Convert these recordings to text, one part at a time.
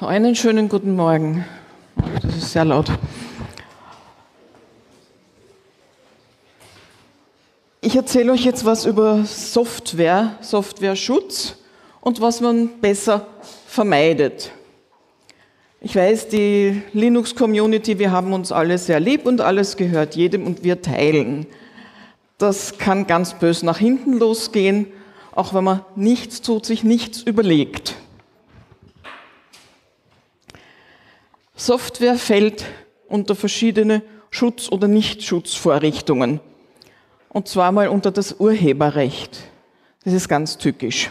Einen schönen guten Morgen. Das ist sehr laut. Ich erzähle euch jetzt was über Software, Softwareschutz und was man besser vermeidet. Ich weiß, die Linux-Community, wir haben uns alle sehr lieb und alles gehört jedem und wir teilen. Das kann ganz bös nach hinten losgehen, auch wenn man nichts tut, sich nichts überlegt. Software fällt unter verschiedene Schutz- oder Nichtschutzvorrichtungen. Und zwar mal unter das Urheberrecht. Das ist ganz tückisch.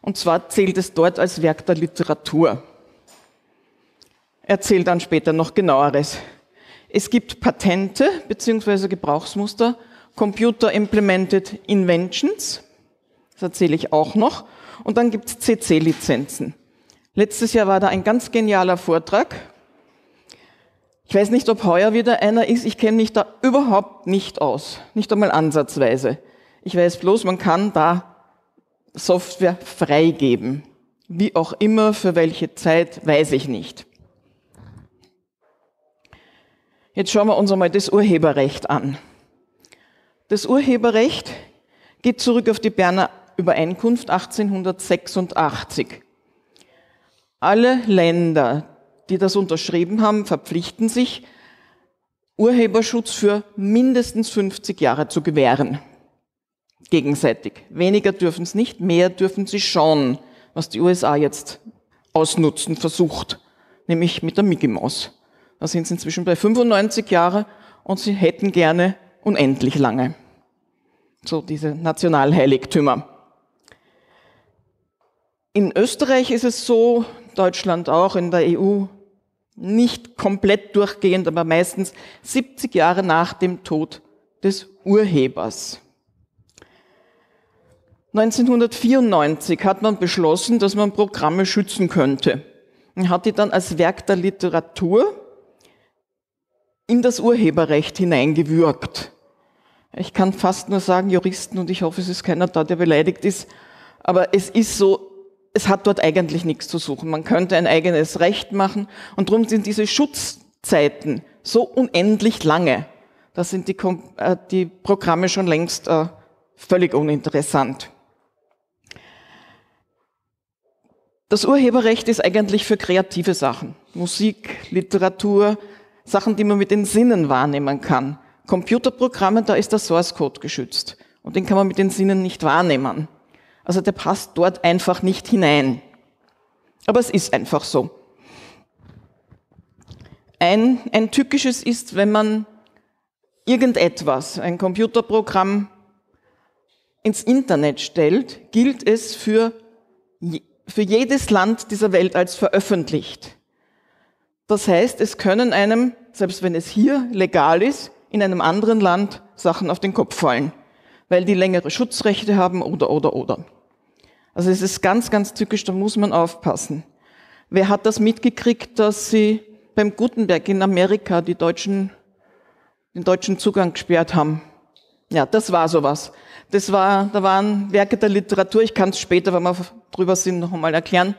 Und zwar zählt es dort als Werk der Literatur. Erzählt dann später noch genaueres. Es gibt Patente bzw. Gebrauchsmuster, Computer Implemented Inventions, das erzähle ich auch noch, und dann gibt es CC-Lizenzen. Letztes Jahr war da ein ganz genialer Vortrag. Ich weiß nicht, ob heuer wieder einer ist. Ich kenne mich da überhaupt nicht aus. Nicht einmal ansatzweise. Ich weiß bloß, man kann da Software freigeben. Wie auch immer, für welche Zeit, weiß ich nicht. Jetzt schauen wir uns einmal das Urheberrecht an. Das Urheberrecht geht zurück auf die Berner Übereinkunft 1886. Alle Länder, die das unterschrieben haben, verpflichten sich, Urheberschutz für mindestens 50 Jahre zu gewähren. Gegenseitig. Weniger dürfen es nicht, mehr dürfen sie schon, was die USA jetzt ausnutzen versucht, nämlich mit der Mickey Mouse. Da sind sie inzwischen bei 95 Jahre und sie hätten gerne unendlich lange. So diese Nationalheiligtümer. In Österreich ist es so, Deutschland auch, in der EU nicht komplett durchgehend, aber meistens 70 Jahre nach dem Tod des Urhebers. 1994 hat man beschlossen, dass man Programme schützen könnte und hat die dann als Werk der Literatur in das Urheberrecht hineingewürgt. Ich kann fast nur sagen, Juristen, und ich hoffe, es ist keiner da, der beleidigt ist, aber es ist so, es hat dort eigentlich nichts zu suchen. Man könnte ein eigenes Recht machen und darum sind diese Schutzzeiten so unendlich lange. Da sind die, äh, die Programme schon längst äh, völlig uninteressant. Das Urheberrecht ist eigentlich für kreative Sachen. Musik, Literatur, Sachen, die man mit den Sinnen wahrnehmen kann. Computerprogramme, da ist der Source Code geschützt. Und den kann man mit den Sinnen nicht wahrnehmen. Also der passt dort einfach nicht hinein. Aber es ist einfach so. Ein, ein tückisches ist, wenn man irgendetwas, ein Computerprogramm ins Internet stellt, gilt es für, für jedes Land dieser Welt als veröffentlicht. Das heißt, es können einem, selbst wenn es hier legal ist, in einem anderen Land Sachen auf den Kopf fallen weil die längere Schutzrechte haben oder, oder, oder. Also es ist ganz, ganz tückisch, da muss man aufpassen. Wer hat das mitgekriegt, dass sie beim Gutenberg in Amerika die Deutschen, den deutschen Zugang gesperrt haben? Ja, das war sowas. Das war, da waren Werke der Literatur, ich kann es später, wenn wir drüber sind, noch einmal erklären.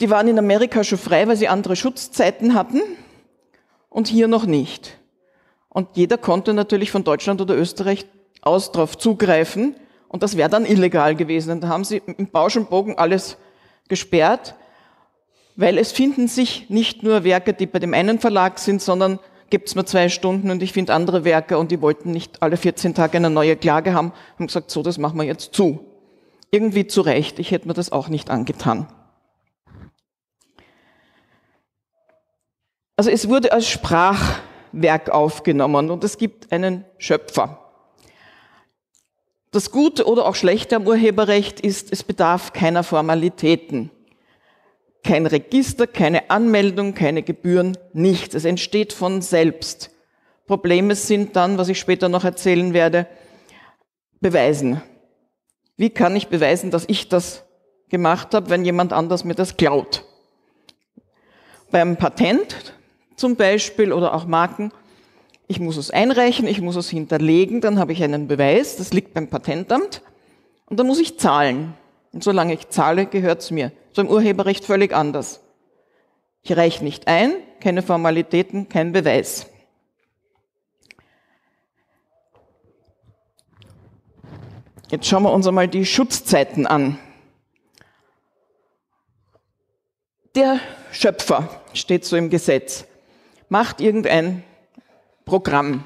Die waren in Amerika schon frei, weil sie andere Schutzzeiten hatten und hier noch nicht. Und jeder konnte natürlich von Deutschland oder Österreich aus darauf zugreifen und das wäre dann illegal gewesen. Und da haben sie im Bausch und Bogen alles gesperrt, weil es finden sich nicht nur Werke, die bei dem einen Verlag sind, sondern gibt es nur zwei Stunden und ich finde andere Werke und die wollten nicht alle 14 Tage eine neue Klage haben, haben gesagt, so, das machen wir jetzt zu. Irgendwie zu Recht, ich hätte mir das auch nicht angetan. Also es wurde als Sprachwerk aufgenommen und es gibt einen Schöpfer. Das Gute oder auch Schlechte am Urheberrecht ist, es bedarf keiner Formalitäten. Kein Register, keine Anmeldung, keine Gebühren, nichts. Es entsteht von selbst. Probleme sind dann, was ich später noch erzählen werde, beweisen. Wie kann ich beweisen, dass ich das gemacht habe, wenn jemand anders mir das klaut? Beim Patent zum Beispiel oder auch Marken ich muss es einreichen, ich muss es hinterlegen, dann habe ich einen Beweis, das liegt beim Patentamt und dann muss ich zahlen. Und solange ich zahle, gehört es mir. So im Urheberrecht völlig anders. Ich reiche nicht ein, keine Formalitäten, kein Beweis. Jetzt schauen wir uns einmal die Schutzzeiten an. Der Schöpfer, steht so im Gesetz, macht irgendein Programm.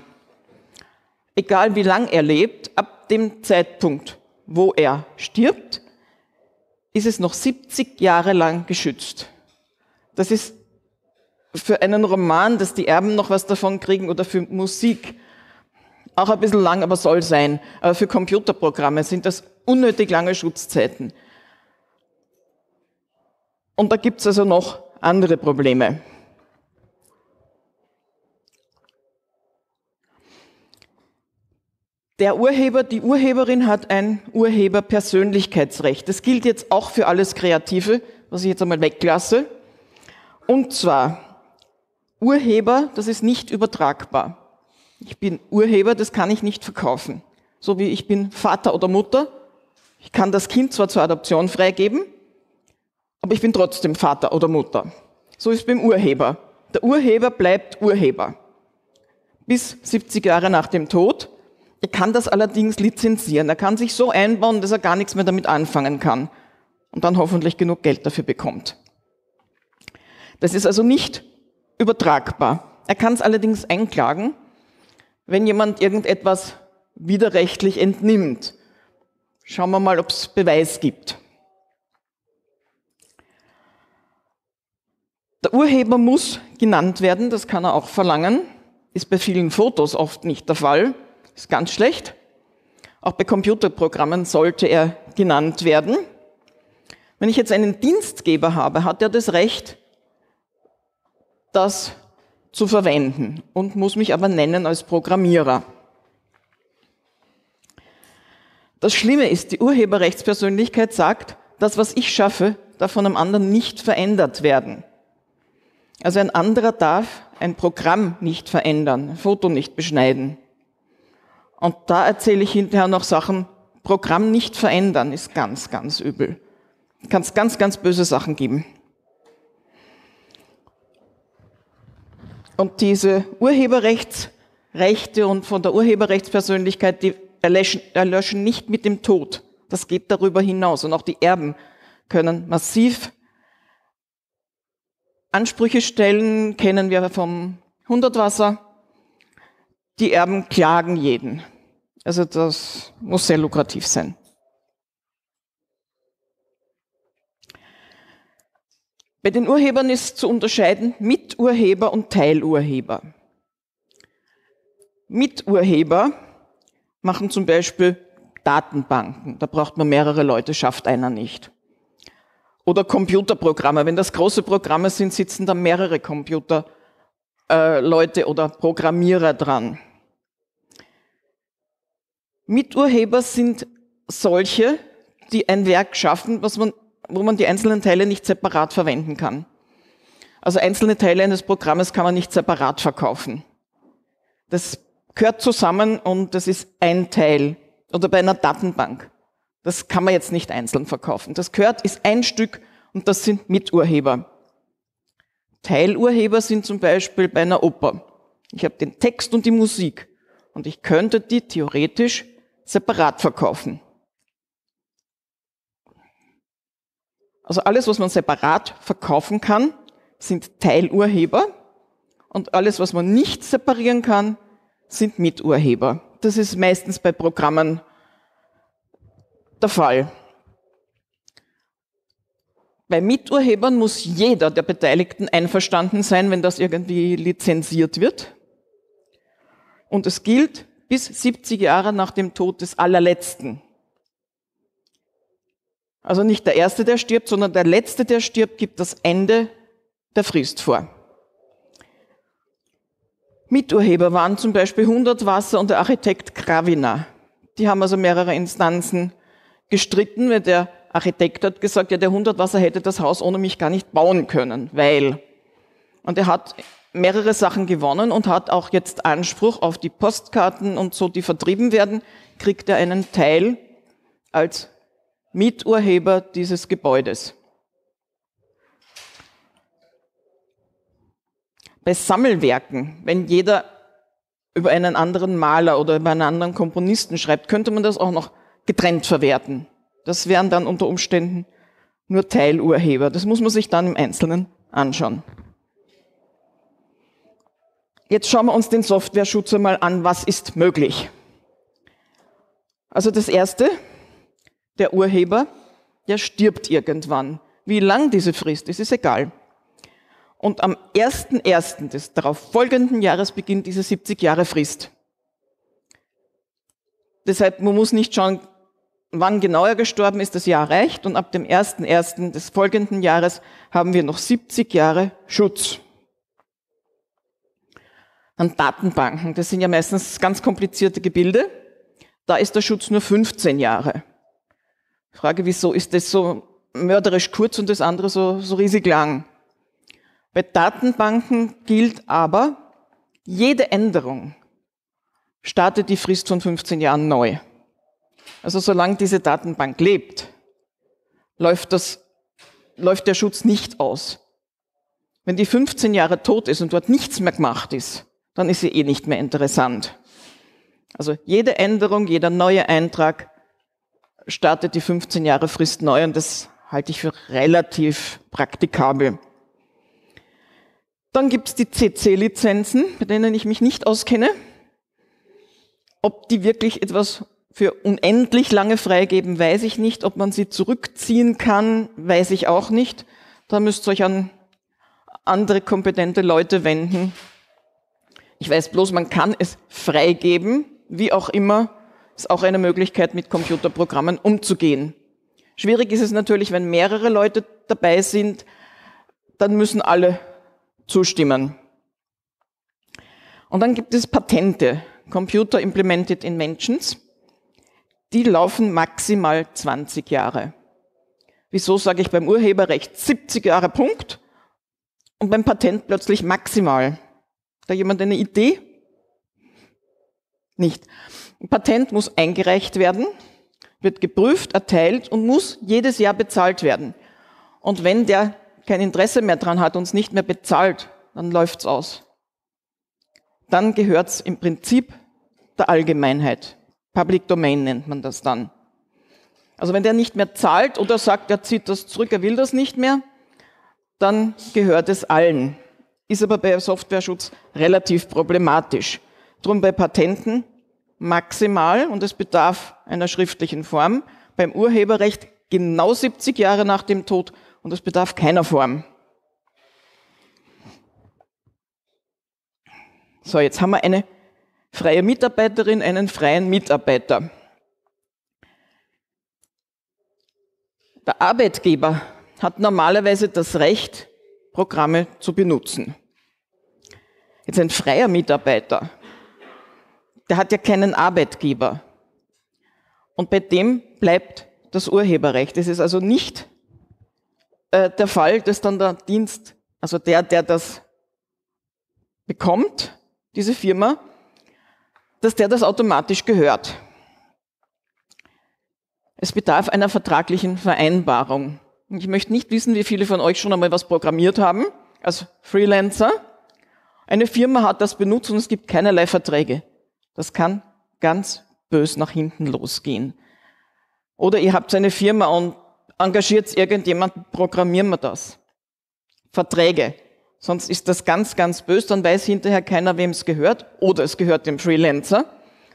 Egal wie lang er lebt, ab dem Zeitpunkt, wo er stirbt, ist es noch 70 Jahre lang geschützt. Das ist für einen Roman, dass die Erben noch was davon kriegen oder für Musik auch ein bisschen lang, aber soll sein. Aber für Computerprogramme sind das unnötig lange Schutzzeiten. Und da gibt es also noch andere Probleme. Der Urheber, die Urheberin hat ein Urheberpersönlichkeitsrecht. Das gilt jetzt auch für alles Kreative, was ich jetzt einmal weglasse. Und zwar, Urheber, das ist nicht übertragbar. Ich bin Urheber, das kann ich nicht verkaufen. So wie ich bin Vater oder Mutter. Ich kann das Kind zwar zur Adoption freigeben, aber ich bin trotzdem Vater oder Mutter. So ist es beim Urheber. Der Urheber bleibt Urheber. Bis 70 Jahre nach dem Tod. Er kann das allerdings lizenzieren. Er kann sich so einbauen, dass er gar nichts mehr damit anfangen kann. Und dann hoffentlich genug Geld dafür bekommt. Das ist also nicht übertragbar. Er kann es allerdings einklagen wenn jemand irgendetwas widerrechtlich entnimmt. Schauen wir mal, ob es Beweis gibt. Der Urheber muss genannt werden, das kann er auch verlangen. Ist bei vielen Fotos oft nicht der Fall. Ist ganz schlecht. Auch bei Computerprogrammen sollte er genannt werden. Wenn ich jetzt einen Dienstgeber habe, hat er das Recht, das zu verwenden und muss mich aber nennen als Programmierer. Das Schlimme ist, die Urheberrechtspersönlichkeit sagt, das, was ich schaffe, darf von einem anderen nicht verändert werden. Also ein anderer darf ein Programm nicht verändern, ein Foto nicht beschneiden. Und da erzähle ich hinterher noch Sachen, Programm nicht verändern ist ganz, ganz übel. Kann es ganz, ganz böse Sachen geben. Und diese Urheberrechtsrechte und von der Urheberrechtspersönlichkeit, die erlöschen, erlöschen nicht mit dem Tod. Das geht darüber hinaus. Und auch die Erben können massiv Ansprüche stellen, kennen wir vom Hundertwasser. Die Erben klagen jeden. Also das muss sehr lukrativ sein. Bei den Urhebern ist zu unterscheiden Miturheber und Teilurheber. Miturheber machen zum Beispiel Datenbanken. Da braucht man mehrere Leute, schafft einer nicht. Oder Computerprogramme. Wenn das große Programme sind, sitzen da mehrere Computerleute äh, oder Programmierer dran. Miturheber sind solche, die ein Werk schaffen, was man wo man die einzelnen Teile nicht separat verwenden kann. Also einzelne Teile eines Programmes kann man nicht separat verkaufen. Das gehört zusammen und das ist ein Teil. Oder bei einer Datenbank. Das kann man jetzt nicht einzeln verkaufen. Das gehört, ist ein Stück und das sind Miturheber. Teilurheber sind zum Beispiel bei einer Oper. Ich habe den Text und die Musik und ich könnte die theoretisch separat verkaufen. Also alles, was man separat verkaufen kann, sind Teilurheber und alles, was man nicht separieren kann, sind Miturheber. Das ist meistens bei Programmen der Fall. Bei Miturhebern muss jeder der Beteiligten einverstanden sein, wenn das irgendwie lizenziert wird. Und es gilt bis 70 Jahre nach dem Tod des allerletzten. Also nicht der Erste, der stirbt, sondern der Letzte, der stirbt, gibt das Ende der Frist vor. Miturheber waren zum Beispiel Hundertwasser und der Architekt Gravina. Die haben also mehrere Instanzen gestritten, weil der Architekt hat gesagt, ja, der Hundertwasser hätte das Haus ohne mich gar nicht bauen können, weil. Und er hat mehrere Sachen gewonnen und hat auch jetzt Anspruch auf die Postkarten und so, die vertrieben werden, kriegt er einen Teil als Miturheber dieses Gebäudes. Bei Sammelwerken, wenn jeder über einen anderen Maler oder über einen anderen Komponisten schreibt, könnte man das auch noch getrennt verwerten. Das wären dann unter Umständen nur Teilurheber. Das muss man sich dann im Einzelnen anschauen. Jetzt schauen wir uns den Softwareschutz einmal an. Was ist möglich? Also das Erste, der Urheber, der stirbt irgendwann. Wie lang diese Frist ist, ist egal. Und am 1.1. des darauf folgenden Jahres beginnt diese 70 Jahre Frist. Deshalb, man muss nicht schauen, wann genau er gestorben ist, das Jahr reicht und ab dem 1.1. des folgenden Jahres haben wir noch 70 Jahre Schutz. Dann Datenbanken, das sind ja meistens ganz komplizierte Gebilde. Da ist der Schutz nur 15 Jahre. Frage, wieso ist das so mörderisch kurz und das andere so, so riesig lang? Bei Datenbanken gilt aber, jede Änderung startet die Frist von 15 Jahren neu. Also solange diese Datenbank lebt, läuft, das, läuft der Schutz nicht aus. Wenn die 15 Jahre tot ist und dort nichts mehr gemacht ist, dann ist sie eh nicht mehr interessant. Also jede Änderung, jeder neue Eintrag startet die 15 Jahre Frist neu und das halte ich für relativ praktikabel. Dann gibt es die CC-Lizenzen, bei denen ich mich nicht auskenne. Ob die wirklich etwas für unendlich lange freigeben, weiß ich nicht. Ob man sie zurückziehen kann, weiß ich auch nicht. Da müsst ihr euch an andere kompetente Leute wenden. Ich weiß bloß, man kann es freigeben, wie auch immer. Ist auch eine Möglichkeit, mit Computerprogrammen umzugehen. Schwierig ist es natürlich, wenn mehrere Leute dabei sind, dann müssen alle zustimmen. Und dann gibt es Patente, Computer Implemented Inventions. Die laufen maximal 20 Jahre. Wieso sage ich beim Urheberrecht 70 Jahre Punkt und beim Patent plötzlich maximal? Da jemand eine Idee? Nicht. Ein Patent muss eingereicht werden, wird geprüft, erteilt und muss jedes Jahr bezahlt werden. Und wenn der kein Interesse mehr dran hat, uns nicht mehr bezahlt, dann läuft's aus. Dann gehört's im Prinzip der Allgemeinheit. Public Domain nennt man das dann. Also wenn der nicht mehr zahlt oder sagt, er zieht das zurück, er will das nicht mehr, dann gehört es allen. Ist aber bei Softwareschutz relativ problematisch. Drum bei Patenten maximal und es bedarf einer schriftlichen Form. Beim Urheberrecht genau 70 Jahre nach dem Tod und es bedarf keiner Form. So, jetzt haben wir eine freie Mitarbeiterin, einen freien Mitarbeiter. Der Arbeitgeber hat normalerweise das Recht, Programme zu benutzen. Jetzt ein freier Mitarbeiter, der hat ja keinen Arbeitgeber. Und bei dem bleibt das Urheberrecht. Es ist also nicht äh, der Fall, dass dann der Dienst, also der, der das bekommt, diese Firma, dass der das automatisch gehört. Es bedarf einer vertraglichen Vereinbarung. Ich möchte nicht wissen, wie viele von euch schon einmal was programmiert haben als Freelancer. Eine Firma hat das benutzt und es gibt keinerlei Verträge. Das kann ganz bös nach hinten losgehen. Oder ihr habt eine Firma und engagiert irgendjemand, programmieren wir das. Verträge. Sonst ist das ganz, ganz böse, dann weiß hinterher keiner, wem es gehört. Oder es gehört dem Freelancer.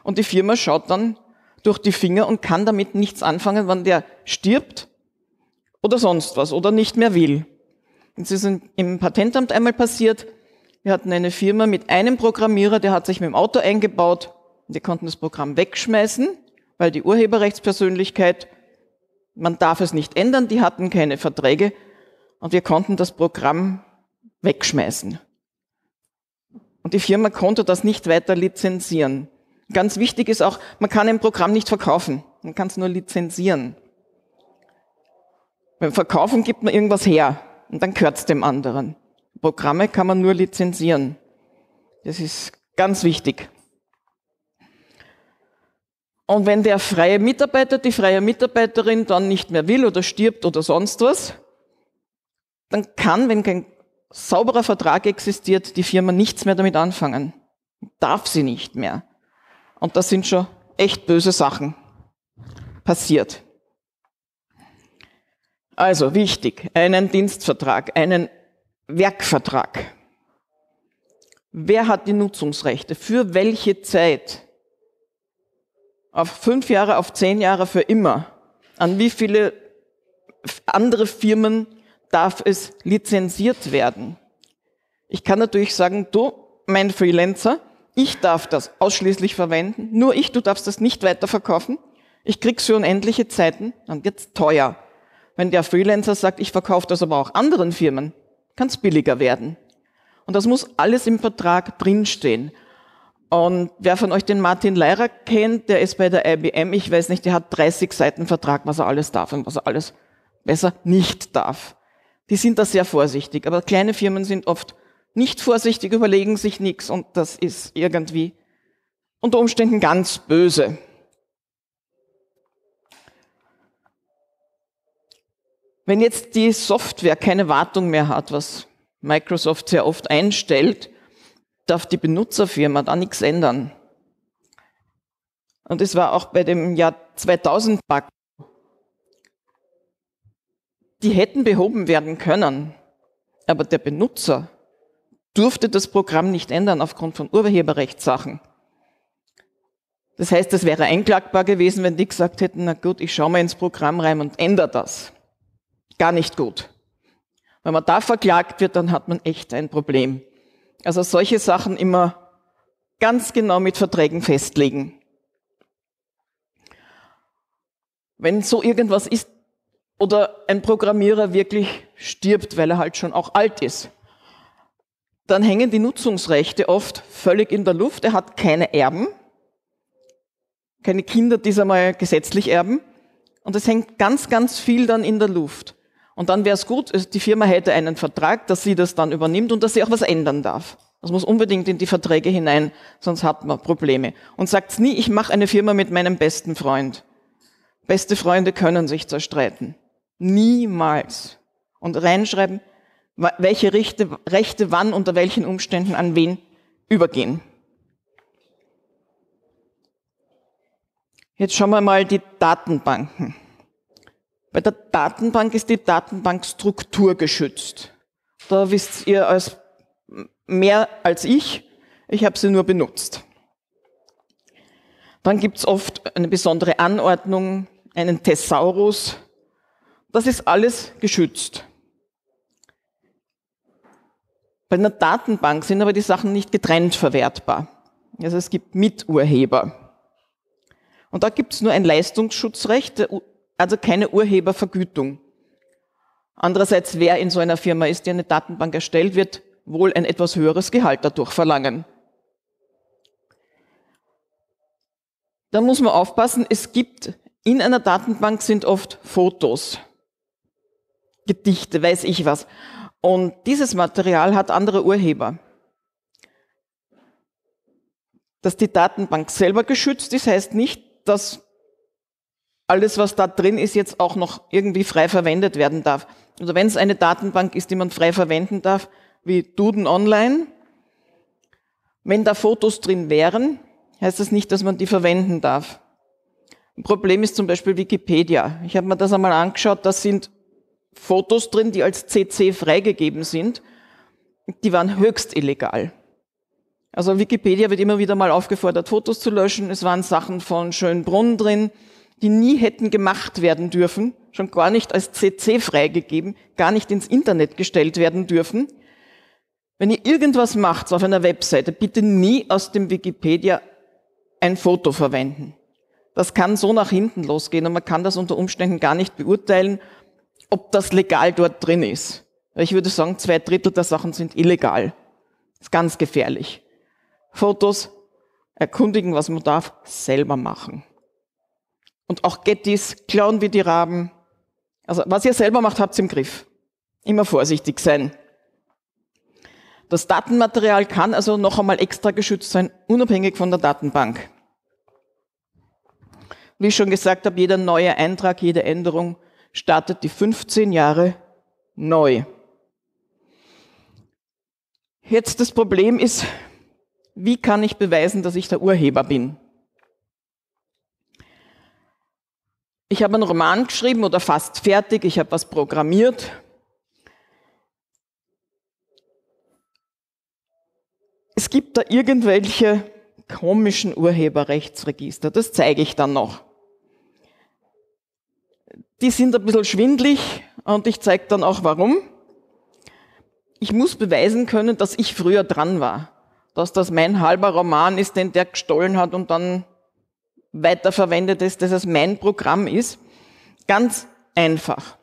Und die Firma schaut dann durch die Finger und kann damit nichts anfangen, wann der stirbt oder sonst was oder nicht mehr will. Das ist im Patentamt einmal passiert. Wir hatten eine Firma mit einem Programmierer, der hat sich mit dem Auto eingebaut die konnten das Programm wegschmeißen, weil die Urheberrechtspersönlichkeit man darf es nicht ändern, die hatten keine Verträge und wir konnten das Programm wegschmeißen. Und die Firma konnte das nicht weiter lizenzieren. Ganz wichtig ist auch, man kann ein Programm nicht verkaufen, man kann es nur lizenzieren. Beim Verkaufen gibt man irgendwas her und dann gehört es dem anderen. Programme kann man nur lizenzieren. Das ist ganz wichtig. Und wenn der freie Mitarbeiter, die freie Mitarbeiterin dann nicht mehr will oder stirbt oder sonst was, dann kann, wenn kein sauberer Vertrag existiert, die Firma nichts mehr damit anfangen. Darf sie nicht mehr. Und das sind schon echt böse Sachen passiert. Also wichtig, einen Dienstvertrag, einen Werkvertrag. Wer hat die Nutzungsrechte? Für welche Zeit? Auf fünf Jahre, auf zehn Jahre, für immer? An wie viele andere Firmen darf es lizenziert werden? Ich kann natürlich sagen, du, mein Freelancer, ich darf das ausschließlich verwenden, nur ich, du darfst das nicht weiterverkaufen. Ich krieg's für unendliche Zeiten, dann wird's teuer. Wenn der Freelancer sagt, ich verkaufe das aber auch anderen Firmen, kann es billiger werden. Und das muss alles im Vertrag drinstehen. Und wer von euch den Martin Leirer kennt, der ist bei der IBM, ich weiß nicht, der hat 30 Seiten Vertrag, was er alles darf und was er alles besser nicht darf. Die sind da sehr vorsichtig, aber kleine Firmen sind oft nicht vorsichtig, überlegen sich nichts und das ist irgendwie unter Umständen ganz böse. Wenn jetzt die Software keine Wartung mehr hat, was Microsoft sehr oft einstellt, darf die Benutzerfirma da nichts ändern. Und es war auch bei dem Jahr 2000 Bug. Die hätten behoben werden können, aber der Benutzer durfte das Programm nicht ändern aufgrund von Urheberrechtssachen. Das heißt, es wäre einklagbar gewesen, wenn die gesagt hätten, na gut, ich schaue mal ins Programm rein und ändere das gar nicht gut. Wenn man da verklagt wird, dann hat man echt ein Problem. Also solche Sachen immer ganz genau mit Verträgen festlegen. Wenn so irgendwas ist oder ein Programmierer wirklich stirbt, weil er halt schon auch alt ist, dann hängen die Nutzungsrechte oft völlig in der Luft. Er hat keine Erben, keine Kinder, die es einmal gesetzlich erben. Und es hängt ganz, ganz viel dann in der Luft. Und dann wäre es gut, die Firma hätte einen Vertrag, dass sie das dann übernimmt und dass sie auch was ändern darf. Das muss unbedingt in die Verträge hinein, sonst hat man Probleme. Und sagt nie, ich mache eine Firma mit meinem besten Freund. Beste Freunde können sich zerstreiten. Niemals. Und reinschreiben, welche Rechte, Rechte wann unter welchen Umständen an wen übergehen. Jetzt schauen wir mal die Datenbanken. Bei der Datenbank ist die Datenbankstruktur geschützt. Da wisst ihr als mehr als ich. Ich habe sie nur benutzt. Dann gibt es oft eine besondere Anordnung, einen Thesaurus. Das ist alles geschützt. Bei einer Datenbank sind aber die Sachen nicht getrennt verwertbar. Also es gibt Miturheber. Und da gibt es nur ein Leistungsschutzrecht. Der also keine Urhebervergütung. Andererseits, wer in so einer Firma ist, die eine Datenbank erstellt, wird wohl ein etwas höheres Gehalt dadurch verlangen. Da muss man aufpassen, es gibt in einer Datenbank sind oft Fotos, Gedichte, weiß ich was. Und dieses Material hat andere Urheber. Dass die Datenbank selber geschützt ist, heißt nicht, dass alles, was da drin ist, jetzt auch noch irgendwie frei verwendet werden darf. Also wenn es eine Datenbank ist, die man frei verwenden darf, wie Duden Online, wenn da Fotos drin wären, heißt das nicht, dass man die verwenden darf. Ein Problem ist zum Beispiel Wikipedia. Ich habe mir das einmal angeschaut, da sind Fotos drin, die als CC freigegeben sind. Die waren höchst illegal. Also Wikipedia wird immer wieder mal aufgefordert, Fotos zu löschen. Es waren Sachen von Schönbrunn drin, die nie hätten gemacht werden dürfen, schon gar nicht als CC freigegeben, gar nicht ins Internet gestellt werden dürfen. Wenn ihr irgendwas macht auf einer Webseite, bitte nie aus dem Wikipedia ein Foto verwenden. Das kann so nach hinten losgehen und man kann das unter Umständen gar nicht beurteilen, ob das legal dort drin ist. Ich würde sagen, zwei Drittel der Sachen sind illegal. Das ist ganz gefährlich. Fotos erkundigen, was man darf, selber machen. Und auch Gettys klauen wie die Raben. Also was ihr selber macht, habt ihr im Griff. Immer vorsichtig sein. Das Datenmaterial kann also noch einmal extra geschützt sein, unabhängig von der Datenbank. Wie ich schon gesagt habe, jeder neue Eintrag, jede Änderung startet die 15 Jahre neu. Jetzt das Problem ist, wie kann ich beweisen, dass ich der Urheber bin? Ich habe einen Roman geschrieben oder fast fertig, ich habe was programmiert. Es gibt da irgendwelche komischen Urheberrechtsregister, das zeige ich dann noch. Die sind ein bisschen schwindlig und ich zeige dann auch warum. Ich muss beweisen können, dass ich früher dran war, dass das mein halber Roman ist, den der gestohlen hat und dann weiterverwendet ist, dass es mein Programm ist. Ganz einfach.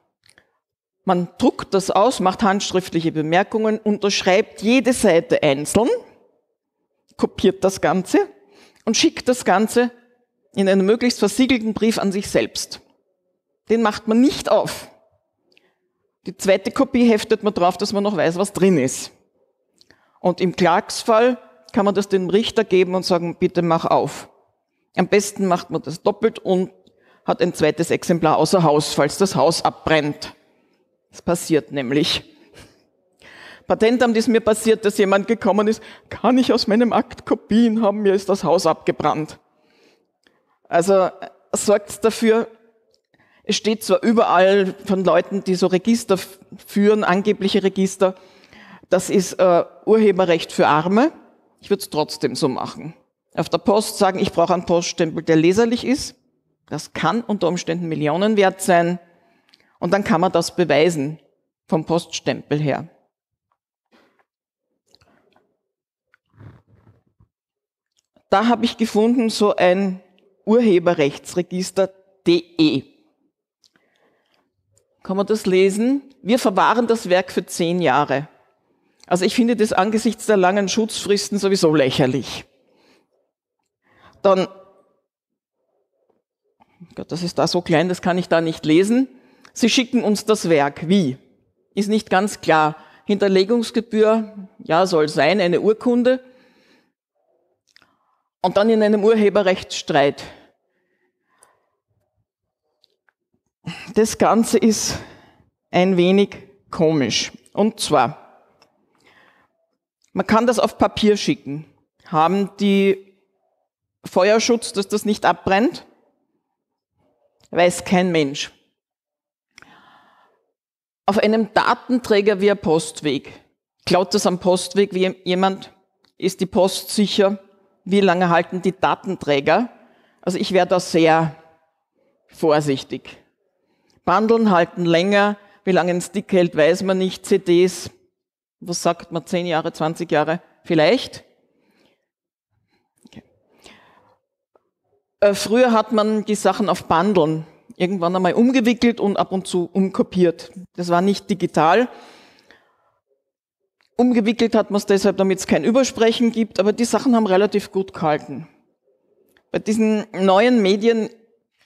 Man druckt das aus, macht handschriftliche Bemerkungen, unterschreibt jede Seite einzeln, kopiert das Ganze und schickt das Ganze in einen möglichst versiegelten Brief an sich selbst. Den macht man nicht auf. Die zweite Kopie heftet man drauf, dass man noch weiß, was drin ist. Und im Klagsfall kann man das dem Richter geben und sagen, bitte mach auf. Am besten macht man das doppelt und hat ein zweites Exemplar außer Haus, falls das Haus abbrennt. Das passiert nämlich. Patentamt ist mir passiert, dass jemand gekommen ist, kann ich aus meinem Akt Kopien haben, mir ist das Haus abgebrannt. Also sorgt dafür, es steht zwar überall von Leuten, die so Register führen, angebliche Register, das ist äh, Urheberrecht für Arme. Ich würde es trotzdem so machen auf der Post sagen, ich brauche einen Poststempel, der leserlich ist. Das kann unter Umständen Millionen wert sein. Und dann kann man das beweisen vom Poststempel her. Da habe ich gefunden so ein Urheberrechtsregister.de. Kann man das lesen? Wir verwahren das Werk für zehn Jahre. Also ich finde das angesichts der langen Schutzfristen sowieso lächerlich dann, Gott, das ist da so klein, das kann ich da nicht lesen. Sie schicken uns das Werk. Wie? Ist nicht ganz klar. Hinterlegungsgebühr, ja, soll sein, eine Urkunde. Und dann in einem Urheberrechtsstreit. Das Ganze ist ein wenig komisch. Und zwar, man kann das auf Papier schicken. Haben die Feuerschutz, dass das nicht abbrennt? Weiß kein Mensch. Auf einem Datenträger wie ein Postweg. Klaut das am Postweg wie jemand? Ist die Post sicher? Wie lange halten die Datenträger? Also ich wäre da sehr vorsichtig. Bandeln halten länger. Wie lange ein Stick hält, weiß man nicht. CDs, was sagt man, 10 Jahre, 20 Jahre? Vielleicht. Äh, früher hat man die Sachen auf Bandeln irgendwann einmal umgewickelt und ab und zu umkopiert. Das war nicht digital. Umgewickelt hat man es deshalb, damit es kein Übersprechen gibt, aber die Sachen haben relativ gut gehalten. Bei diesen neuen Medien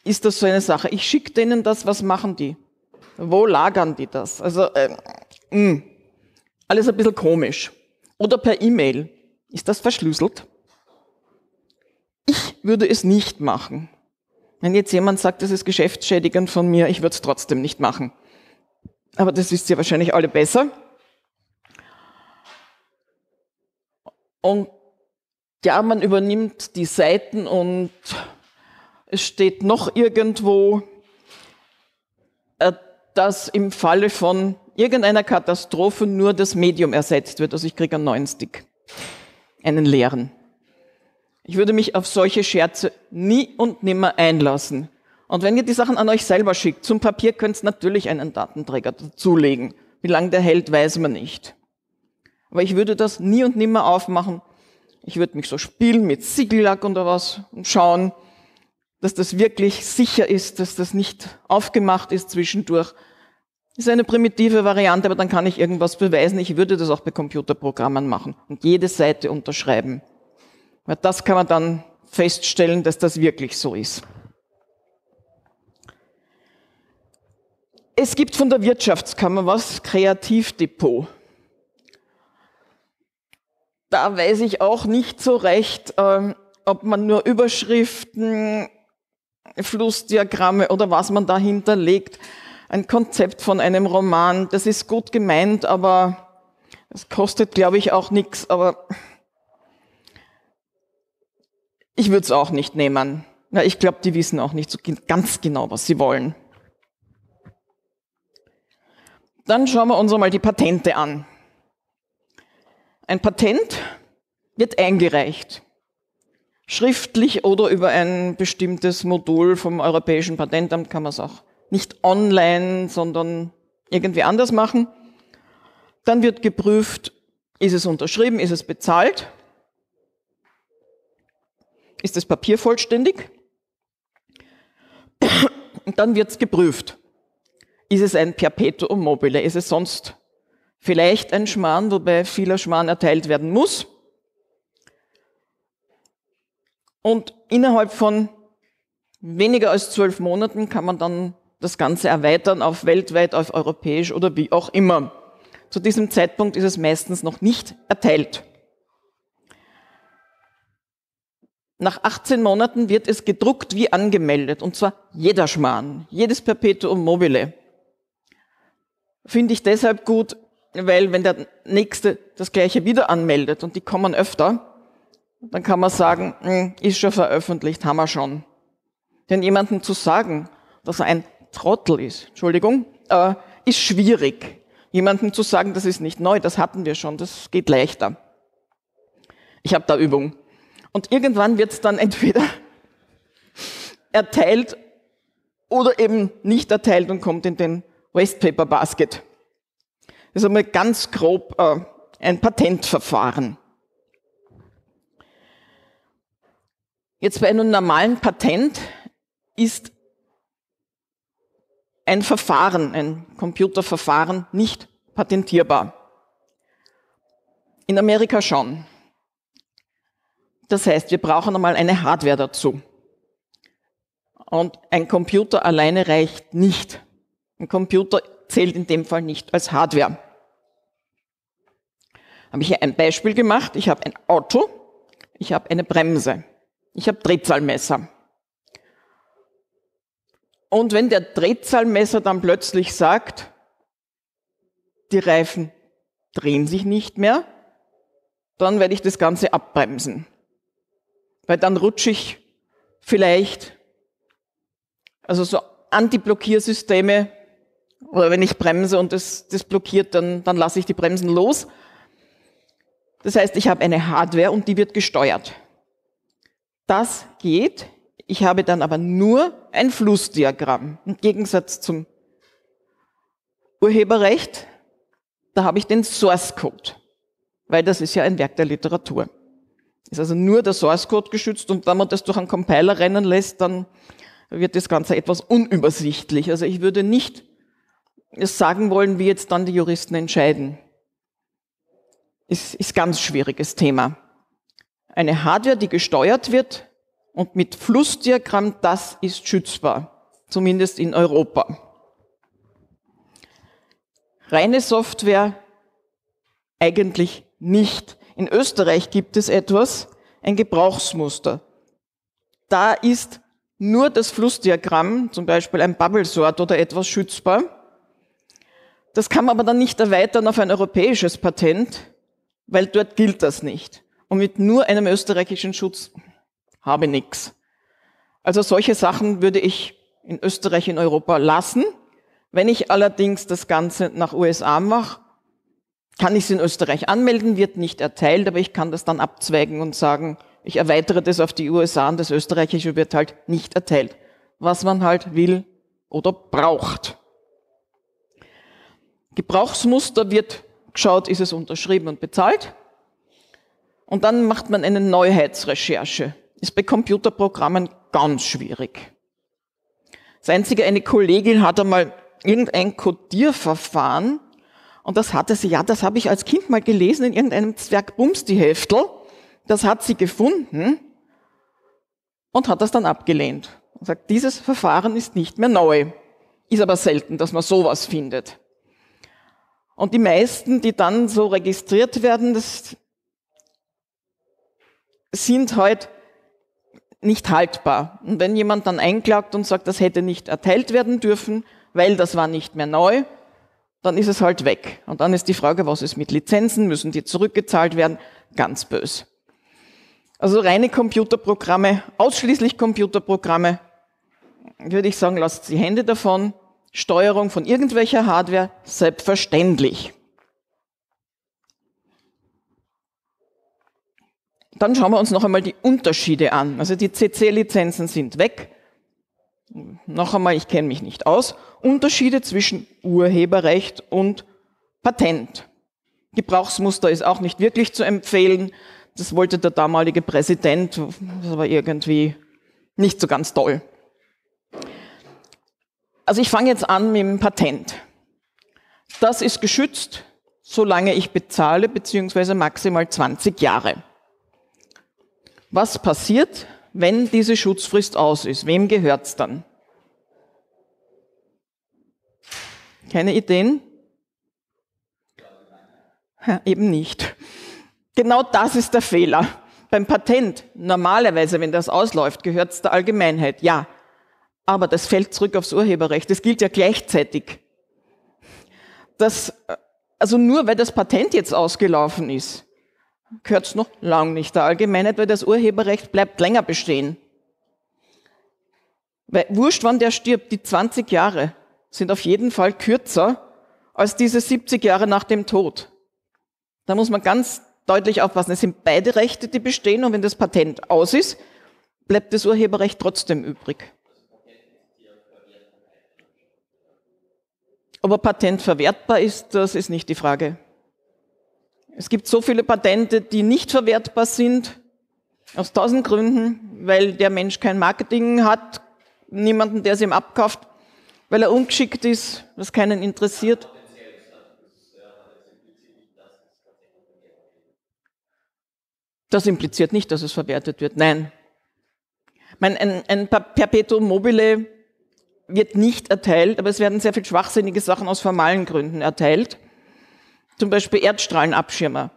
ist das so eine Sache. Ich schicke denen das, was machen die? Wo lagern die das? Also äh, mh, mm, alles ein bisschen komisch. Oder per E-Mail. Ist das verschlüsselt? Ich würde es nicht machen. Wenn jetzt jemand sagt, das ist geschäftsschädigend von mir, ich würde es trotzdem nicht machen. Aber das wisst ihr wahrscheinlich alle besser. Und ja, man übernimmt die Seiten und es steht noch irgendwo, äh, dass im Falle von irgendeiner Katastrophe nur das Medium ersetzt wird. Also ich kriege einen neuen Stick, einen leeren. Ich würde mich auf solche Scherze nie und nimmer einlassen. Und wenn ihr die Sachen an euch selber schickt, zum Papier könnt ihr natürlich einen Datenträger dazulegen. Wie lange der hält, weiß man nicht. Aber ich würde das nie und nimmer aufmachen. Ich würde mich so spielen mit Siegellack oder was und schauen, dass das wirklich sicher ist, dass das nicht aufgemacht ist zwischendurch. Ist eine primitive Variante, aber dann kann ich irgendwas beweisen. Ich würde das auch bei Computerprogrammen machen und jede Seite unterschreiben. Weil das kann man dann feststellen, dass das wirklich so ist. Es gibt von der Wirtschaftskammer was, Kreativdepot. Da weiß ich auch nicht so recht, ähm, ob man nur Überschriften, Flussdiagramme oder was man dahinter legt. Ein Konzept von einem Roman, das ist gut gemeint, aber Das kostet, glaube ich, auch nichts, aber ich würde es auch nicht nehmen. Ja, ich glaube, die wissen auch nicht so ganz genau, was sie wollen. Dann schauen wir uns einmal die Patente an. Ein Patent wird eingereicht, schriftlich oder über ein bestimmtes Modul vom Europäischen Patentamt kann man es auch nicht online, sondern irgendwie anders machen. Dann wird geprüft, ist es unterschrieben, ist es bezahlt, ist das Papier vollständig. Und dann wird es geprüft. Ist es ein Perpetuum mobile? Ist es sonst vielleicht ein Schmarrn, wobei vieler Schmarrn erteilt werden muss? Und innerhalb von weniger als zwölf Monaten kann man dann das Ganze erweitern auf weltweit, auf europäisch oder wie auch immer. Zu diesem Zeitpunkt ist es meistens noch nicht erteilt. Nach 18 Monaten wird es gedruckt wie angemeldet, und zwar jeder Schmarrn, jedes Perpetuum mobile. Finde ich deshalb gut, weil wenn der Nächste das Gleiche wieder anmeldet und die kommen öfter, dann kann man sagen, hm, ist schon veröffentlicht, haben wir schon. Denn jemandem zu sagen, dass er ein Trottel ist, Entschuldigung, äh, ist schwierig. Jemandem zu sagen, das ist nicht neu, das hatten wir schon, das geht leichter. Ich habe da Übung. Und irgendwann wird es dann entweder erteilt oder eben nicht erteilt und kommt in den Wastepaper Basket. Das ist einmal ganz grob äh, ein Patentverfahren. Jetzt bei einem normalen Patent ist ein Verfahren, ein Computerverfahren nicht patentierbar. In Amerika schon. Das heißt, wir brauchen einmal eine Hardware dazu. Und ein Computer alleine reicht nicht. Ein Computer zählt in dem Fall nicht als Hardware. Habe ich hier ein Beispiel gemacht. Ich habe ein Auto, ich habe eine Bremse. Ich habe Drehzahlmesser. Und wenn der Drehzahlmesser dann plötzlich sagt, die Reifen drehen sich nicht mehr, dann werde ich das Ganze abbremsen. Weil dann rutsche ich vielleicht, also so Anti-Blockiersysteme, oder wenn ich bremse und das, das blockiert, dann, dann lasse ich die Bremsen los. Das heißt, ich habe eine Hardware und die wird gesteuert. Das geht. Ich habe dann aber nur ein Flussdiagramm. Im Gegensatz zum Urheberrecht, da habe ich den Source Code, weil das ist ja ein Werk der Literatur. Ist also nur der Source Code geschützt und wenn man das durch einen Compiler rennen lässt, dann wird das Ganze etwas unübersichtlich. Also ich würde nicht sagen wollen, wie jetzt dann die Juristen entscheiden. Ist, ist ganz schwieriges Thema eine Hardware, die gesteuert wird und mit Flussdiagramm, das ist schützbar, zumindest in Europa. Reine Software eigentlich nicht. In Österreich gibt es etwas, ein Gebrauchsmuster. Da ist nur das Flussdiagramm, zum Beispiel ein Bubble Sort oder etwas schützbar. Das kann man aber dann nicht erweitern auf ein europäisches Patent, weil dort gilt das nicht und mit nur einem österreichischen Schutz habe nichts. Also solche Sachen würde ich in Österreich, in Europa lassen. Wenn ich allerdings das Ganze nach USA mache, kann ich es in Österreich anmelden, wird nicht erteilt, aber ich kann das dann abzweigen und sagen, ich erweitere das auf die USA und das Österreichische wird halt nicht erteilt. Was man halt will oder braucht. Gebrauchsmuster wird geschaut, ist es unterschrieben und bezahlt. Und dann macht man eine Neuheitsrecherche. Ist bei Computerprogrammen ganz schwierig. Das Einzige, eine Kollegin hat einmal irgendein Codierverfahren und das hatte sie, ja, das habe ich als Kind mal gelesen in irgendeinem Zwergbumsti-Heftel. Das hat sie gefunden und hat das dann abgelehnt. Und sagt, dieses Verfahren ist nicht mehr neu. Ist aber selten, dass man sowas findet. Und die meisten, die dann so registriert werden, das sind halt nicht haltbar. Und wenn jemand dann einklagt und sagt, das hätte nicht erteilt werden dürfen, weil das war nicht mehr neu, dann ist es halt weg. Und dann ist die Frage, was ist mit Lizenzen? Müssen die zurückgezahlt werden? Ganz bös. Also reine Computerprogramme, ausschließlich Computerprogramme, würde ich sagen, lasst die Hände davon. Steuerung von irgendwelcher Hardware, selbstverständlich. Dann schauen wir uns noch einmal die Unterschiede an. Also die CC-Lizenzen sind weg. Noch einmal, ich kenne mich nicht aus. Unterschiede zwischen Urheberrecht und Patent. Gebrauchsmuster ist auch nicht wirklich zu empfehlen. Das wollte der damalige Präsident, das war irgendwie nicht so ganz toll. Also ich fange jetzt an mit dem Patent. Das ist geschützt, solange ich bezahle, beziehungsweise maximal 20 Jahre. Was passiert, wenn diese Schutzfrist aus ist? Wem gehört's dann? Keine Ideen? Ja, eben nicht. Genau das ist der Fehler. Beim Patent, normalerweise, wenn das ausläuft, gehört es der Allgemeinheit, ja. Aber das fällt zurück aufs Urheberrecht. Das gilt ja gleichzeitig. Das, also nur weil das Patent jetzt ausgelaufen ist, gehört es noch lang nicht der Allgemeinheit, weil das Urheberrecht bleibt länger bestehen. Weil wurscht, wann der stirbt, die 20 Jahre sind auf jeden Fall kürzer als diese 70 Jahre nach dem Tod. Da muss man ganz deutlich aufpassen. Es sind beide Rechte, die bestehen und wenn das Patent aus ist, bleibt das Urheberrecht trotzdem übrig. Ob ein Patent verwertbar ist, das ist nicht die Frage. Es gibt so viele Patente, die nicht verwertbar sind, aus tausend Gründen, weil der Mensch kein Marketing hat, niemanden, der es ihm abkauft, weil er ungeschickt ist, was keinen interessiert. Das impliziert nicht, dass es verwertet wird. Nein. Mein, ein, ein Perpetuum mobile wird nicht erteilt, aber es werden sehr viel schwachsinnige Sachen aus formalen Gründen erteilt. Zum Beispiel Erdstrahlenabschirmer.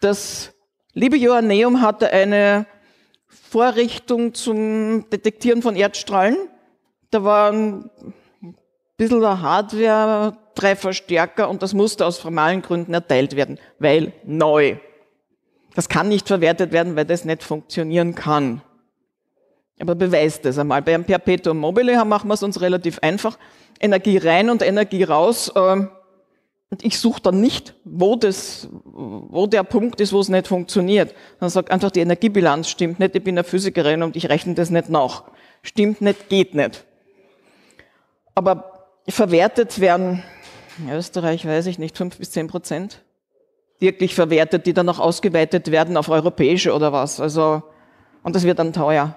Das liebe Joanneum hatte eine Vorrichtung zum Detektieren von Erdstrahlen. Da war ein bisschen Hardware, drei Verstärker und das musste aus formalen Gründen erteilt werden, weil neu. Das kann nicht verwertet werden, weil das nicht funktionieren kann. Aber beweist das einmal. Bei einem Perpetuum mobile machen wir es uns relativ einfach. Energie rein und Energie raus. Ähm, und ich suche dann nicht, wo, das, wo der Punkt ist, wo es nicht funktioniert. Dann sagt einfach, die Energiebilanz stimmt nicht, ich bin eine Physikerin und ich rechne das nicht nach. Stimmt nicht, geht nicht. Aber verwertet werden, in Österreich weiß ich nicht, fünf bis zehn Prozent wirklich verwertet, die dann noch ausgeweitet werden auf europäische oder was. Also, und das wird dann teuer.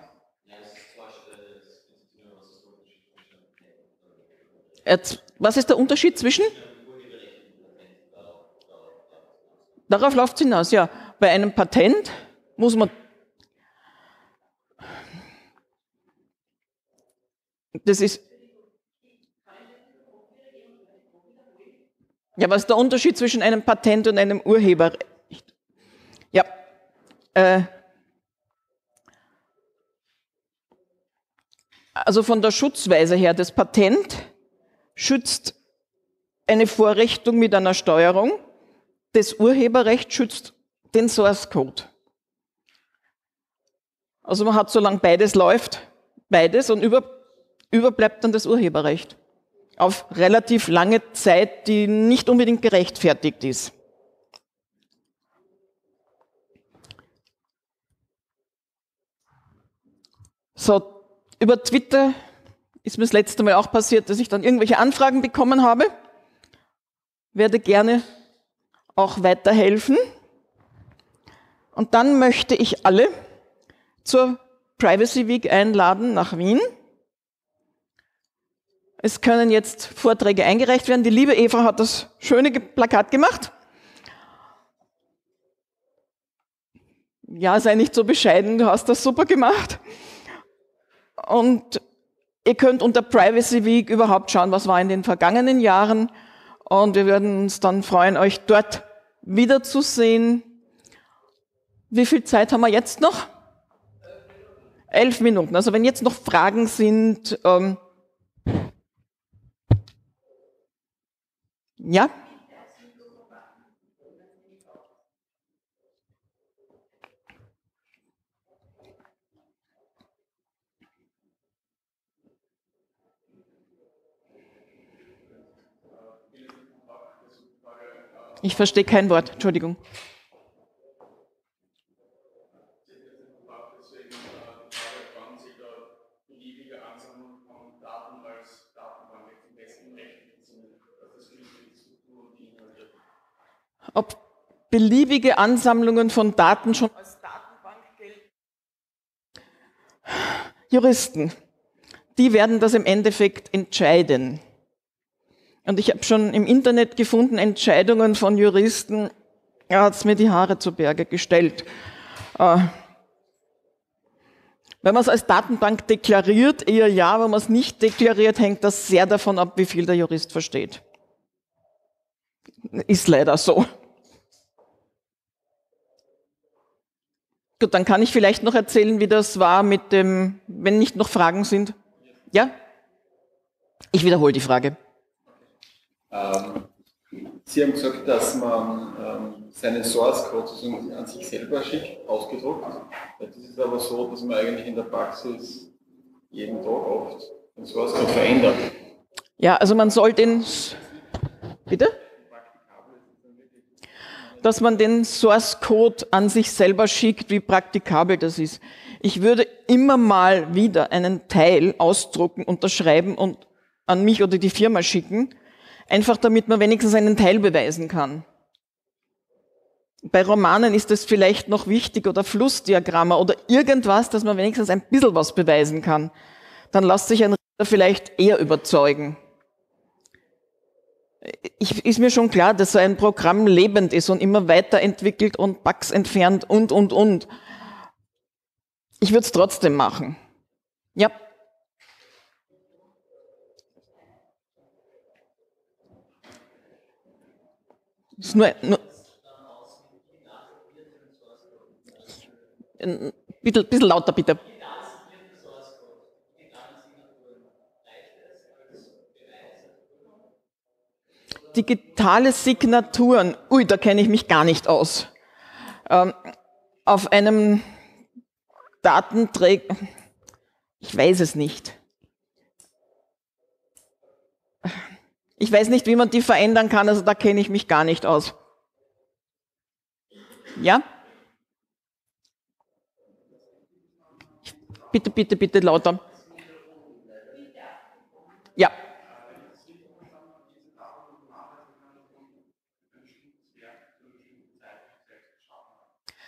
Jetzt, was ist der Unterschied zwischen? Darauf läuft es hinaus, ja. Bei einem Patent muss man das ist Ja, was ist der Unterschied zwischen einem Patent und einem Urheberrecht? Ja, äh, also von der Schutzweise her, das Patent schützt eine Vorrichtung mit einer Steuerung, das Urheberrecht schützt den Source Code. Also man hat, solange beides läuft, beides und über, überbleibt dann das Urheberrecht. Auf relativ lange Zeit, die nicht unbedingt gerechtfertigt ist. So, über Twitter ist mir das letzte Mal auch passiert, dass ich dann irgendwelche Anfragen bekommen habe. Werde gerne auch weiterhelfen. Und dann möchte ich alle zur Privacy Week einladen nach Wien. Es können jetzt Vorträge eingereicht werden. Die liebe Eva hat das schöne Plakat gemacht. Ja, sei nicht so bescheiden, du hast das super gemacht. Und ihr könnt unter Privacy Week überhaupt schauen, was war in den vergangenen Jahren. Und wir würden uns dann freuen, euch dort wiederzusehen. Wie viel Zeit haben wir jetzt noch? Elf Minuten. Also wenn jetzt noch Fragen sind, ähm, Ja? Ich verstehe kein Wort, Entschuldigung. Ob beliebige Ansammlungen von Daten schon als Datenbank gelten? Juristen, die werden das im Endeffekt entscheiden. Und ich habe schon im Internet gefunden, Entscheidungen von Juristen, er hat mir die Haare zu Berge gestellt. Äh, wenn man es als Datenbank deklariert, eher ja, wenn man es nicht deklariert, hängt das sehr davon ab, wie viel der Jurist versteht. Ist leider so. Gut, dann kann ich vielleicht noch erzählen, wie das war mit dem, wenn nicht noch Fragen sind. Ja? Ich wiederhole die Frage. Ähm, Sie haben gesagt, dass man ähm, seinen Source Code an sich selber schickt, ausgedruckt. Das ist aber so, dass man eigentlich in der Praxis jeden Tag oft den Source Code verändert. Ja, also man soll den. Bitte? Dass man den Source Code an sich selber schickt, wie praktikabel das ist. Ich würde immer mal wieder einen Teil ausdrucken, unterschreiben und an mich oder die Firma schicken Einfach damit man wenigstens einen Teil beweisen kann. Bei Romanen ist es vielleicht noch wichtig oder Flussdiagramme oder irgendwas, dass man wenigstens ein bisschen was beweisen kann. Dann lässt sich ein Richter vielleicht eher überzeugen. Ich, ist mir schon klar, dass so ein Programm lebend ist und immer weiterentwickelt und Bugs entfernt und, und, und. Ich würde es trotzdem machen. Ja. Ist nur, nur ein bisschen, bisschen lauter bitte. Digitale Signaturen, ui, da kenne ich mich gar nicht aus. Ähm, auf einem Datenträger, ich weiß es nicht. Ich weiß nicht, wie man die verändern kann, also da kenne ich mich gar nicht aus. Ja? Bitte, bitte, bitte lauter. Ja.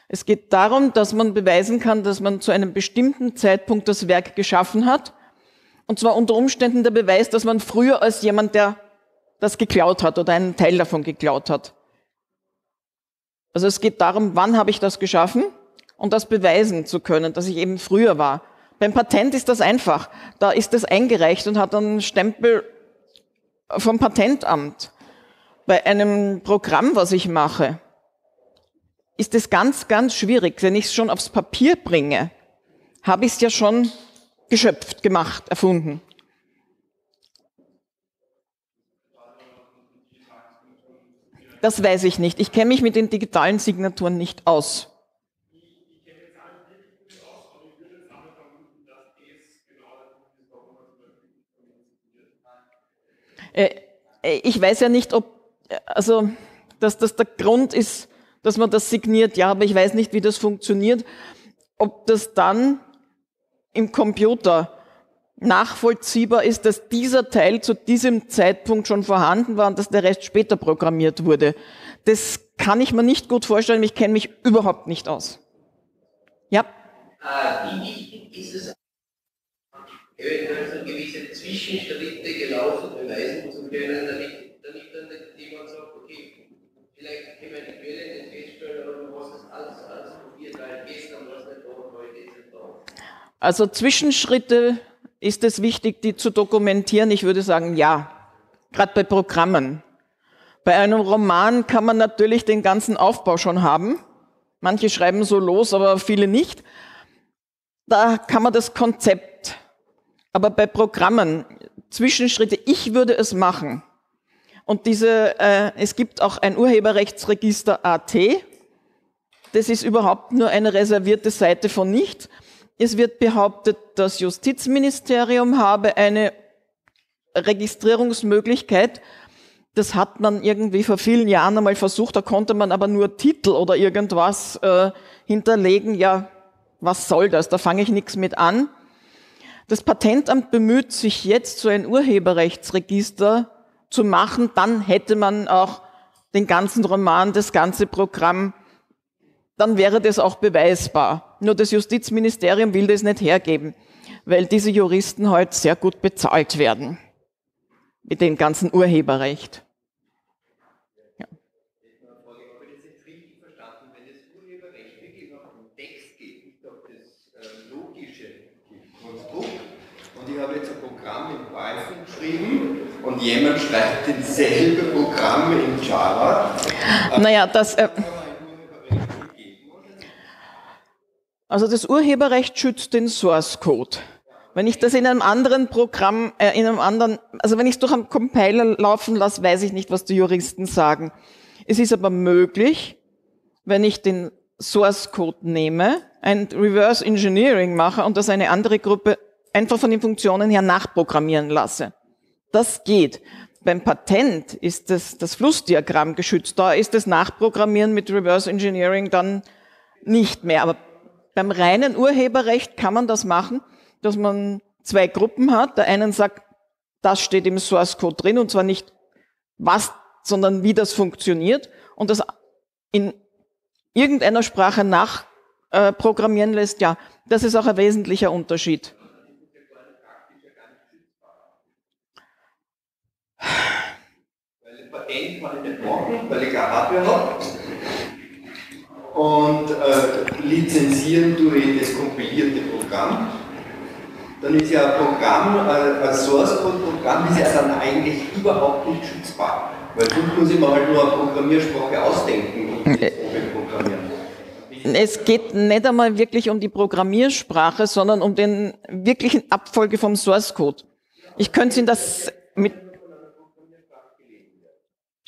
Es geht darum, dass man beweisen kann, dass man zu einem bestimmten Zeitpunkt das Werk geschaffen hat. Und zwar unter Umständen der Beweis, dass man früher als jemand, der das geklaut hat oder einen Teil davon geklaut hat. Also es geht darum, wann habe ich das geschaffen und das beweisen zu können, dass ich eben früher war. Beim Patent ist das einfach. Da ist es eingereicht und hat einen Stempel vom Patentamt. Bei einem Programm, was ich mache, ist es ganz, ganz schwierig. Wenn ich es schon aufs Papier bringe, habe ich es ja schon geschöpft, gemacht, erfunden. Das weiß ich nicht. Ich kenne mich mit den digitalen Signaturen nicht aus. Äh, äh, ich weiß ja nicht, ob, also, dass das der Grund ist, dass man das signiert, ja, aber ich weiß nicht, wie das funktioniert. Ob das dann im Computer nachvollziehbar ist, dass dieser Teil zu diesem Zeitpunkt schon vorhanden war und dass der Rest später programmiert wurde. Das kann ich mir nicht gut vorstellen, ich kenne mich überhaupt nicht aus. Ja? Wie wichtig ist es, eventuell gewisse Zwischenschritte gelaufen beweisen zu können, damit, dann jemand sagt, okay, vielleicht die Quelle nicht feststellen, du hast es alles, alles probiert, weil gestern war es nicht da und heute ist es da. Also Zwischenschritte ist es wichtig, die zu dokumentieren? Ich würde sagen, ja. Gerade bei Programmen. Bei einem Roman kann man natürlich den ganzen Aufbau schon haben. Manche schreiben so los, aber viele nicht. Da kann man das Konzept. Aber bei Programmen, Zwischenschritte, ich würde es machen. Und diese, äh, es gibt auch ein Urheberrechtsregister AT. Das ist überhaupt nur eine reservierte Seite von nichts. Es wird behauptet, das Justizministerium habe eine Registrierungsmöglichkeit. Das hat man irgendwie vor vielen Jahren einmal versucht, da konnte man aber nur Titel oder irgendwas äh, hinterlegen. Ja, was soll das? Da fange ich nichts mit an. Das Patentamt bemüht sich jetzt, so ein Urheberrechtsregister zu machen. Dann hätte man auch den ganzen Roman, das ganze Programm, dann wäre das auch beweisbar. Nur das Justizministerium will das nicht hergeben, weil diese Juristen heute sehr gut bezahlt werden mit dem ganzen Urheberrecht. Ja. Wenn das Urheberrecht wirklich auf den Text geht, nicht auf das logische Konstrukt, und ich habe jetzt ein Programm in Python geschrieben und jemand schreibt dasselbe Programm in Java. Naja, das. Äh, also das Urheberrecht schützt den Source Code. Wenn ich das in einem anderen Programm, äh, in einem anderen, also wenn ich es durch einen Compiler laufen lasse, weiß ich nicht, was die Juristen sagen. Es ist aber möglich, wenn ich den Source Code nehme, ein Reverse Engineering mache und das eine andere Gruppe einfach von den Funktionen her nachprogrammieren lasse. Das geht. Beim Patent ist das, das Flussdiagramm geschützt. Da ist das Nachprogrammieren mit Reverse Engineering dann nicht mehr. Aber beim reinen Urheberrecht kann man das machen dass man zwei Gruppen hat. Der einen sagt, das steht im Source Code drin und zwar nicht was, sondern wie das funktioniert und das in irgendeiner Sprache nachprogrammieren äh, lässt. Ja, das ist auch ein wesentlicher Unterschied. Weil ein Patent kann ich nicht machen, weil ich keine Hardware habe. Und äh, lizenzieren tue ich das kompilierte Programm dann ist ja ein Programm, äh, ein Source Code Programm, ist ja dann eigentlich überhaupt nicht schützbar. Weil du muss ich mir halt nur eine Programmiersprache ausdenken und das programmieren. Es geht nicht einmal wirklich um die Programmiersprache, sondern um den wirklichen Abfolge vom Source Code. Ich könnte Ihnen das mit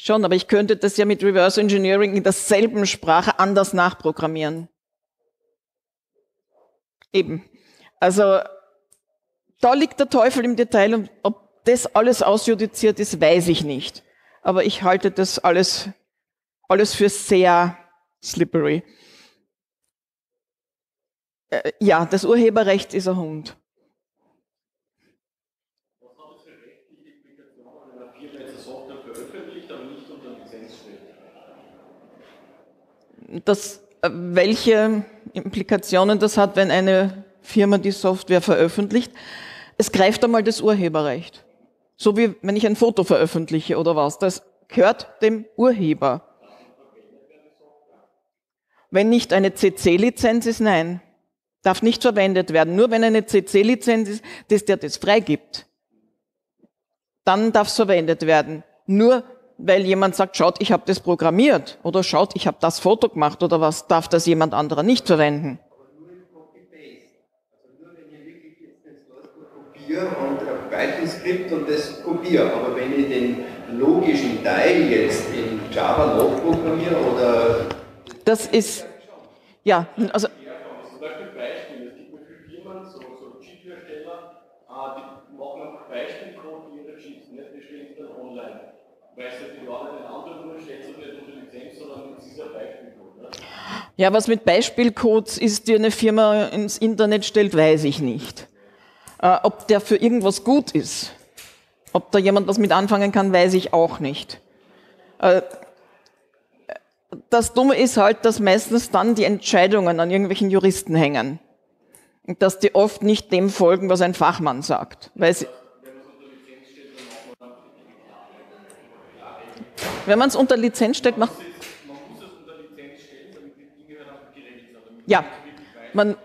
Schon, aber ich könnte das ja mit Reverse Engineering in derselben Sprache anders nachprogrammieren. Eben. Also da liegt der Teufel im Detail und ob das alles ausjudiziert ist, weiß ich nicht. Aber ich halte das alles, alles für sehr slippery. Äh, ja, das Urheberrecht ist ein Hund. Was hat das für rechtliche Implikationen, wenn eine Firma jetzt Software veröffentlicht, aber nicht unter Lizenz steht? Das, äh, welche Implikationen das hat, wenn eine Firma die Software veröffentlicht es greift einmal das Urheberrecht. So wie wenn ich ein Foto veröffentliche oder was. Das gehört dem Urheber. Wenn nicht eine CC-Lizenz ist, nein. Darf nicht verwendet werden. Nur wenn eine CC-Lizenz ist, dass der das freigibt. Dann darf es verwendet werden. Nur weil jemand sagt, schaut, ich habe das programmiert oder schaut, ich habe das Foto gemacht oder was, darf das jemand anderer nicht verwenden. und ein Python-Skript und das kopiere. Aber wenn ich den logischen Teil jetzt in Java nachprogrammiere oder. Das ist. Ja, also. Zum Beispiel Beispiel. Es gibt mir viele Firmen, so, so Chip-Hersteller, äh, die machen einfach Beispielcode für ihre Chips, nicht? die stellen sie dann online. Weil sie die Leute den anderen nur stellt nicht unter Lizenz, sondern es ist ein Beispielcode. Ne? Ja, was mit Beispielcodes ist, die eine Firma ins Internet stellt, weiß ich nicht. Äh, ob der für irgendwas gut ist, ob da jemand was mit anfangen kann, weiß ich auch nicht. Äh, das Dumme ist halt, dass meistens dann die Entscheidungen an irgendwelchen Juristen hängen. Und dass die oft nicht dem folgen, was ein Fachmann sagt. Weil sie, wenn man es unter Lizenz stellt, macht. Ja, man,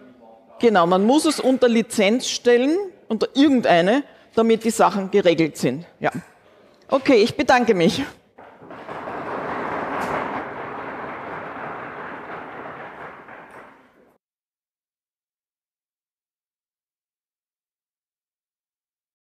Genau, man muss es unter Lizenz stellen, unter irgendeine, damit die Sachen geregelt sind. Ja. Okay, ich bedanke mich.